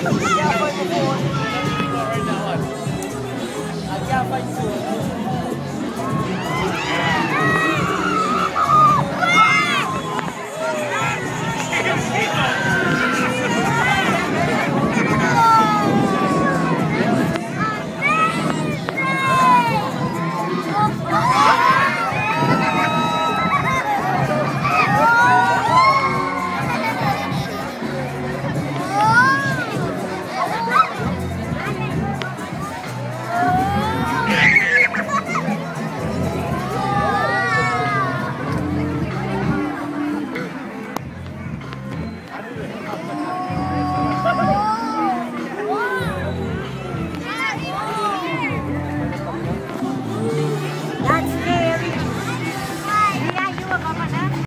Yeah.